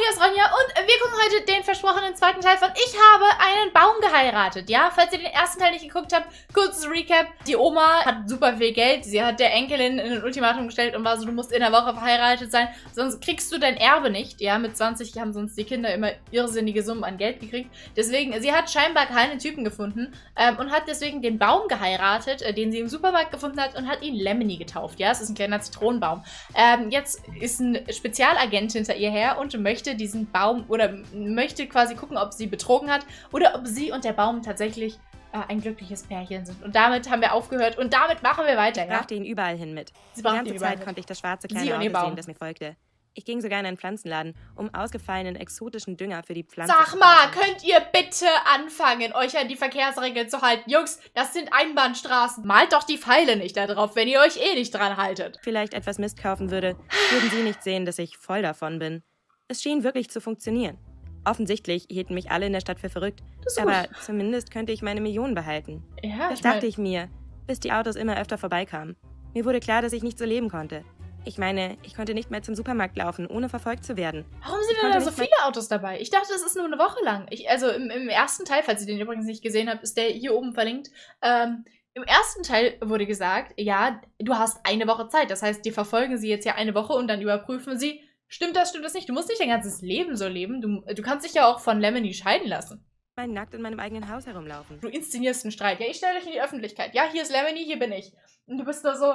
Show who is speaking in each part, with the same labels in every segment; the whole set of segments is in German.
Speaker 1: hier ist Ronja und wir gucken heute den versprochenen zweiten Teil von Ich habe einen Baum geheiratet. Ja, falls ihr den ersten Teil nicht geguckt habt, kurzes Recap. Die Oma hat super viel Geld. Sie hat der Enkelin in ein Ultimatum gestellt und war so, du musst in der Woche verheiratet sein, sonst kriegst du dein Erbe nicht. Ja, mit 20 haben sonst die Kinder immer irrsinnige Summen an Geld gekriegt. Deswegen, sie hat scheinbar keine Typen gefunden ähm, und hat deswegen den Baum geheiratet, äh, den sie im Supermarkt gefunden hat und hat ihn Lemony getauft. Ja, es ist ein kleiner Zitronenbaum. Ähm, jetzt ist ein Spezialagent hinter ihr her und möchte diesen Baum oder möchte quasi gucken, ob sie betrogen hat oder ob sie und der Baum tatsächlich äh, ein glückliches Pärchen sind. Und damit haben wir aufgehört und damit machen wir weiter,
Speaker 2: ja? Ich brachte ihn überall hin mit. Sie Die ganze Zeit konnte ich das schwarze kleine Auto sehen, das mir folgte. Ich ging sogar in einen Pflanzenladen, um ausgefallenen exotischen Dünger für die Pflanzen
Speaker 1: Sag mal, könnt ihr bitte anfangen, euch an die Verkehrsregeln zu halten? Jungs, das sind Einbahnstraßen. Malt doch die Pfeile nicht da drauf, wenn ihr euch eh nicht dran haltet.
Speaker 2: Vielleicht etwas Mist kaufen würde, würden sie nicht sehen, dass ich voll davon bin. Es schien wirklich zu funktionieren. Offensichtlich hielten mich alle in der Stadt für verrückt, aber gut. zumindest könnte ich meine Millionen behalten. Ja, das ich dachte ich mir, bis die Autos immer öfter vorbeikamen. Mir wurde klar, dass ich nicht so leben konnte. Ich meine, ich konnte nicht mehr zum Supermarkt laufen, ohne verfolgt zu werden.
Speaker 1: Warum sind denn da so viele Autos dabei? Ich dachte, das ist nur eine Woche lang. Ich, also im, im, ersten Teil, falls ihr den übrigens nicht gesehen habt, ist der hier oben verlinkt. Ähm, Im ersten Teil wurde gesagt, ja, du hast eine Woche Zeit. Das heißt, die verfolgen sie jetzt ja eine Woche und dann überprüfen sie, stimmt das, stimmt das nicht. Du musst nicht dein ganzes Leben so leben. Du, du kannst dich ja auch von Lemony scheiden lassen.
Speaker 2: Mein nackt in meinem eigenen Haus herumlaufen.
Speaker 1: Du inszenierst einen Streit. Ja, ich stelle dich in die Öffentlichkeit. Ja, hier ist Lemony, hier bin ich. Und du bist da so,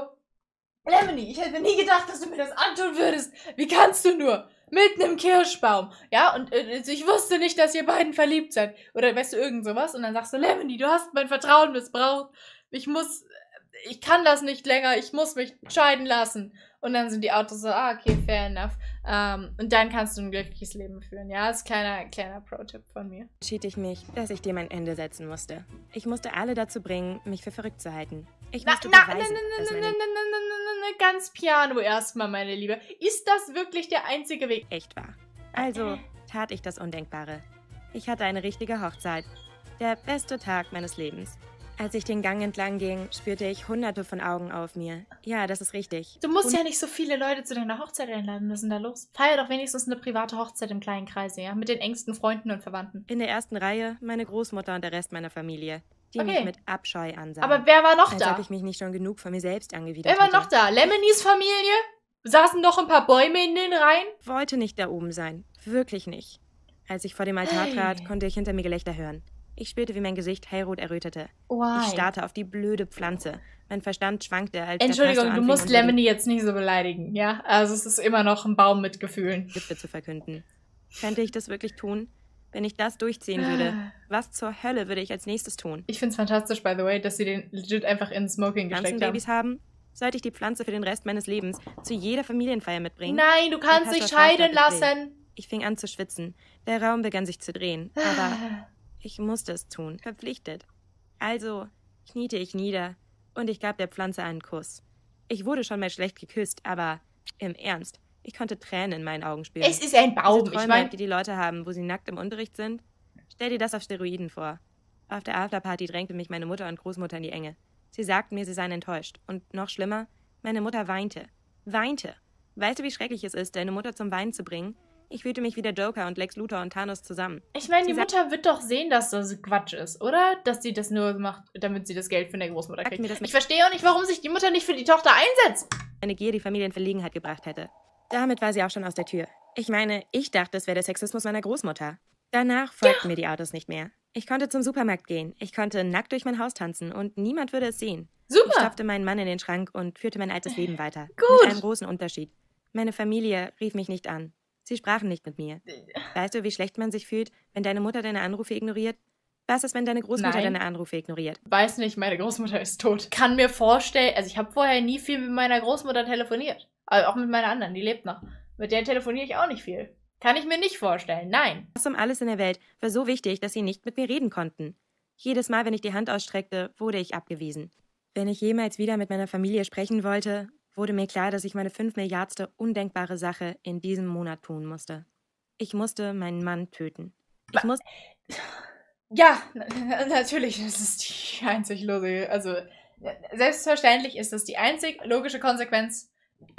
Speaker 1: Lemony, ich hätte nie gedacht, dass du mir das antun würdest. Wie kannst du nur? Mitten im Kirschbaum. Ja, und äh, also ich wusste nicht, dass ihr beiden verliebt seid. Oder weißt du, irgend sowas. Und dann sagst du, Lemony, du hast mein Vertrauen missbraucht. Ich muss, ich kann das nicht länger. Ich muss mich scheiden lassen. Und dann sind die Autos so, ah, okay, fair enough. Um, und dann kannst du ein glückliches Leben führen. Ja, das ist kleiner, kleiner Pro-Tipp von mir.
Speaker 2: Schied ich mich, dass ich dem ein Ende setzen musste. Ich musste alle dazu bringen, mich für verrückt zu halten. Ich musste na, beweisen, na, na, na, na, na, na,
Speaker 1: na, na, ganz piano erstmal, meine Liebe. Ist das wirklich der einzige Weg?
Speaker 2: Echt wahr. Also äh. tat ich das Undenkbare. Ich hatte eine richtige Hochzeit. Der beste Tag meines Lebens. Als ich den Gang entlang ging, spürte ich hunderte von Augen auf mir. Ja, das ist richtig.
Speaker 1: Du musst Und ja nicht so viele Leute zu deiner Hochzeit einladen. Was ist denn da los? Feier doch wenigstens eine private Hochzeit im kleinen Kreise, ja? Mit den engsten Freunden und Verwandten.
Speaker 2: In der ersten Reihe meine Großmutter und der Rest meiner Familie, die okay. mich mit Abscheu ansahen.
Speaker 1: Aber wer war noch
Speaker 2: als
Speaker 1: da?
Speaker 2: Als ob ich mich nicht schon genug von mir selbst angewidert
Speaker 1: Wer war hätte. noch da? Lemonies Familie? Saßen noch ein paar Bäume in den Reihen?
Speaker 2: Wollte nicht da oben sein. Wirklich nicht. Als ich vor dem Altar hey. trat, konnte ich hinter mir Gelächter hören. Ich spürte, wie mein Gesicht hellrot errötete. Why? Ich starrte auf die blöde Pflanze. Mein Verstand schwankte, als
Speaker 1: Entschuldigung, du musst Lemony jetzt nicht so beleidigen, ja? Also es ist immer noch ein Baum mit Gefühlen.
Speaker 2: Gifte zu verkünden. Könnte ich das wirklich tun? Wenn ich das durchziehen würde, was zur Hölle würde ich als nächstes tun?
Speaker 1: Ich find's fantastisch, by the way, dass sie den legit einfach in Smoking gesteckt haben.
Speaker 2: Babys haben? Sollte ich die Pflanze für den Rest meines Lebens zu jeder Familienfeier mitbringen?
Speaker 1: Nein, du kannst dich scheiden lassen.
Speaker 2: Ich fing an zu schwitzen. Der Raum begann sich zu drehen. Aber Ich musste es tun, verpflichtet. Also kniete ich nieder und ich gab der Pflanze einen Kuss. Ich wurde schon mal schlecht geküsst, aber im Ernst, ich konnte Tränen in meinen Augen spüren.
Speaker 1: Es ist ein Baum,
Speaker 2: Träume, ich meine, die die Leute haben, wo sie nackt im Unterricht sind. Stell dir das auf Steroiden vor. Auf der Afterparty drängte mich meine Mutter und Großmutter in die Enge. Sie sagten mir, sie seien enttäuscht. Und noch schlimmer, meine Mutter weinte. Weinte. Weißt du, wie schrecklich es ist, deine Mutter zum Weinen zu bringen? Ich fühlte mich wie der Joker und Lex Luthor und Thanos zusammen.
Speaker 1: Ich meine, die Mutter wird doch sehen, dass das Quatsch ist, oder? Dass sie das nur macht, damit sie das Geld von der Großmutter kriegt. Ich verstehe auch nicht, warum sich die Mutter nicht für die Tochter einsetzt.
Speaker 2: Eine Gier die Familie in Verlegenheit gebracht hätte. Damit war sie auch schon aus der Tür. Ich meine, ich dachte, es wäre der Sexismus meiner Großmutter. Danach folgten ja. mir die Autos nicht mehr. Ich konnte zum Supermarkt gehen. Ich konnte nackt durch mein Haus tanzen und niemand würde es sehen. Super. Ich stopfte meinen Mann in den Schrank und führte mein altes Leben weiter. Gut. Mit einem großen Unterschied. Meine Familie rief mich nicht an. Sie sprachen nicht mit mir. Weißt du, wie schlecht man sich fühlt, wenn deine Mutter deine Anrufe ignoriert? Was ist, wenn deine Großmutter Nein. deine Anrufe ignoriert?
Speaker 1: Weiß nicht, meine Großmutter ist tot. Kann mir vorstellen, also ich habe vorher nie viel mit meiner Großmutter telefoniert. Also auch mit meiner anderen, die lebt noch. Mit der telefoniere ich auch nicht viel. Kann ich mir nicht vorstellen, nein.
Speaker 2: Was um alles in der Welt war so wichtig, dass sie nicht mit mir reden konnten. Jedes Mal, wenn ich die Hand ausstreckte, wurde ich abgewiesen. Wenn ich jemals wieder mit meiner Familie sprechen wollte, wurde mir klar, dass ich meine fünf Milliardste undenkbare Sache in diesem Monat tun musste. Ich musste meinen Mann töten. Ich muss.
Speaker 1: Ja, natürlich, das ist die einzig lose. Also, selbstverständlich ist das die einzig logische Konsequenz.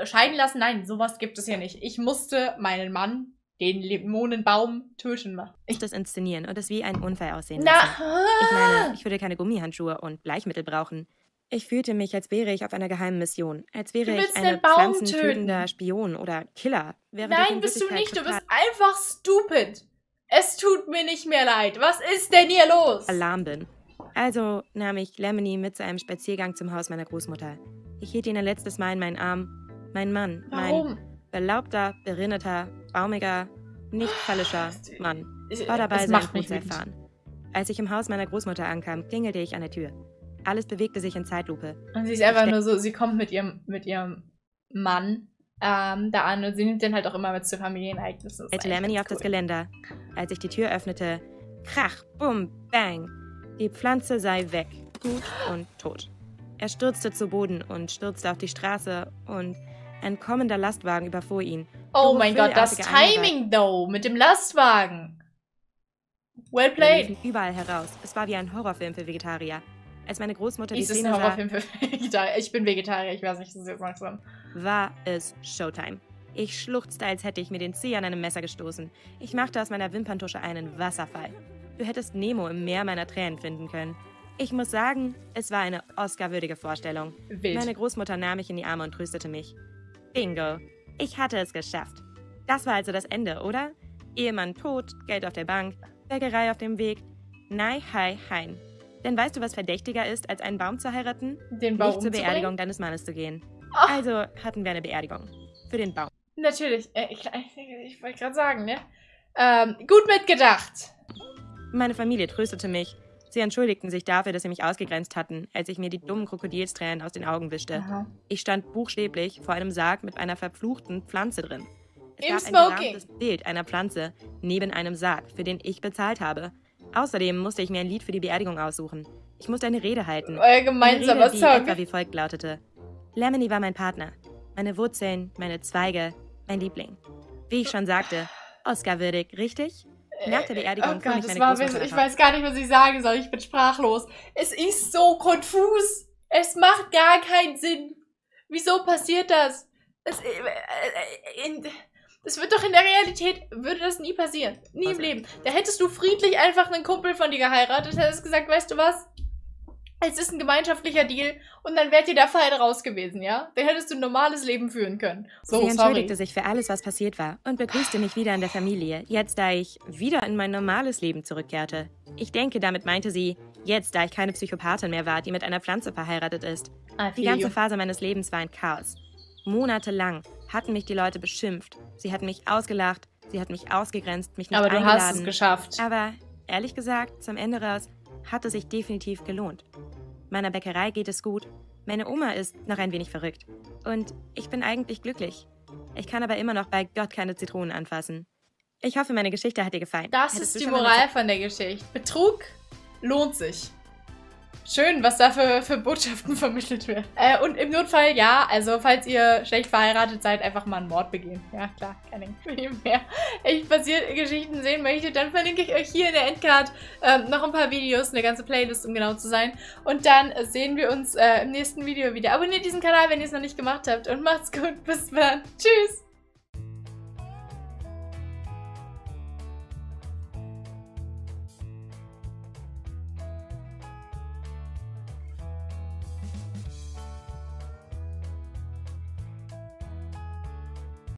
Speaker 1: Scheiden lassen? Nein, sowas gibt es hier nicht. Ich musste meinen Mann den Limonenbaum töten.
Speaker 2: Ich das inszenieren und es wie ein Unfall aussehen
Speaker 1: Na,
Speaker 2: lassen. Ich meine, ich würde keine Gummihandschuhe und Bleichmittel brauchen. Ich fühlte mich, als wäre ich auf einer geheimen Mission. Als wäre ich ein pflanzentötender
Speaker 1: töten.
Speaker 2: Spion oder Killer.
Speaker 1: Nein,
Speaker 2: in
Speaker 1: bist du nicht. Du bist einfach stupid. Es tut mir nicht mehr leid. Was ist denn hier los?
Speaker 2: Alarm bin. Also nahm ich Lemony mit zu einem Spaziergang zum Haus meiner Großmutter. Ich hielt ihn ein letztes Mal in meinen Arm. Mein Mann, mein
Speaker 1: Warum?
Speaker 2: belaubter, berinneter, baumiger, nicht fallischer Mann war dabei, sein Tod zu erfahren. Als ich im Haus meiner Großmutter ankam, klingelte ich an der Tür. Alles bewegte sich in Zeitlupe.
Speaker 1: Und sie ist einfach nur so, sie kommt mit ihrem, mit ihrem Mann ähm, da an und sie nimmt den halt auch immer mit zu Familienereignissen. Das eigentlich
Speaker 2: Lemony auf das
Speaker 1: cool.
Speaker 2: Geländer. Als ich die Tür öffnete, krach, bum, bang. Die Pflanze sei weg, gut und tot. Er stürzte zu Boden und stürzte auf die Straße und ein kommender Lastwagen überfuhr ihn.
Speaker 1: Oh mein Gott, das Timing, though, mit dem Lastwagen. Well played.
Speaker 2: überall heraus. Es war wie ein Horrorfilm für Vegetarier. Als meine Großmutter die Szene sah,
Speaker 1: Vegetarier? Ich bin Vegetarier, ich weiß nicht, das ist jetzt langsam.
Speaker 2: war es Showtime. Ich schluchzte, als hätte ich mir den Zeh an einem Messer gestoßen. Ich machte aus meiner Wimperntusche einen Wasserfall. Du hättest Nemo im Meer meiner Tränen finden können. Ich muss sagen, es war eine Oscar-würdige Vorstellung.
Speaker 1: Wild.
Speaker 2: Meine Großmutter nahm mich in die Arme und tröstete mich. Bingo, ich hatte es geschafft. Das war also das Ende, oder? Ehemann tot, Geld auf der Bank, Bäckerei auf dem Weg. Nein, hi, hein. Denn weißt du, was verdächtiger ist, als einen Baum zu heiraten?
Speaker 1: Den Baum
Speaker 2: Nicht zur? Beerdigung deines Mannes zu gehen.
Speaker 1: Ach.
Speaker 2: Also hatten wir eine Beerdigung. Für den Baum.
Speaker 1: Natürlich. Äh, ich ich, ich wollte gerade sagen, ne? Ähm, gut mitgedacht.
Speaker 2: Meine Familie tröstete mich. Sie entschuldigten sich dafür, dass sie mich ausgegrenzt hatten, als ich mir die dummen Krokodilstränen aus den Augen wischte.
Speaker 1: Aha.
Speaker 2: Ich stand buchstäblich vor einem Sarg mit einer verfluchten Pflanze drin. Es
Speaker 1: Im
Speaker 2: gab
Speaker 1: Smoking.
Speaker 2: ein Bild einer Pflanze neben einem Sarg, für den ich bezahlt habe. Außerdem musste ich mir ein Lied für die Beerdigung aussuchen. Ich musste eine Rede halten.
Speaker 1: Euer
Speaker 2: Eine
Speaker 1: gemeinsamer
Speaker 2: Rede, die etwa
Speaker 1: Song.
Speaker 2: wie folgt lautete. Lemony war mein Partner. Meine Wurzeln, meine Zweige, mein Liebling. Wie ich schon sagte, Oscar-würdig, richtig? Nach der Beerdigung
Speaker 1: Oh Gott, das
Speaker 2: meine
Speaker 1: war,
Speaker 2: Großmutter
Speaker 1: ich weiß gar nicht, was ich sagen soll. Ich bin sprachlos. Es ist so konfus. Es macht gar keinen Sinn. Wieso passiert das? Es, äh, äh, in, das wird doch in der Realität, würde das nie passieren. Nie im
Speaker 2: Was?
Speaker 1: Leben. Da hättest du friedlich einfach einen Kumpel von dir geheiratet, hättest gesagt, weißt du was? Es ist ein gemeinschaftlicher Deal und dann wärt ihr da fein raus gewesen, ja? Dann hättest du ein normales Leben führen können. So,
Speaker 2: Sie
Speaker 1: sorry.
Speaker 2: entschuldigte sich für alles, was passiert war und begrüßte mich wieder in der Familie, jetzt da ich wieder in mein normales Leben zurückkehrte. Ich denke, damit meinte sie, jetzt da ich keine Psychopathin mehr war, die mit einer Pflanze verheiratet ist. Die ganze
Speaker 1: you.
Speaker 2: Phase meines Lebens war ein Chaos. Monatelang hatten mich die Leute beschimpft. Sie hatten mich ausgelacht, sie hatten mich ausgegrenzt, mich nicht
Speaker 1: Aber du
Speaker 2: eingeladen.
Speaker 1: hast es geschafft.
Speaker 2: Aber ehrlich gesagt, zum Ende raus hat es sich definitiv gelohnt. Meiner Bäckerei geht es gut. Meine Oma ist noch ein wenig verrückt. Und ich bin eigentlich glücklich. Ich kann aber immer noch bei Gott keine Zitronen anfassen. Ich hoffe, meine Geschichte hat dir gefallen.
Speaker 1: Das
Speaker 2: Hättest
Speaker 1: ist die Moral von der Geschichte. Betrug lohnt sich. Schön, was da für, für Botschaften vermittelt werden. Äh, und im Notfall, ja, also falls ihr schlecht verheiratet seid, einfach mal einen Mord begehen. Ja, klar, kann ich. Wenn ihr mehr echt passierte Geschichten sehen möchtet, dann verlinke ich euch hier in der Endcard ähm, noch ein paar Videos, eine ganze Playlist, um genau zu sein. Und dann sehen wir uns äh, im nächsten Video wieder. Abonniert diesen Kanal, wenn ihr es noch nicht gemacht habt. Und macht's gut. Bis dann. Tschüss.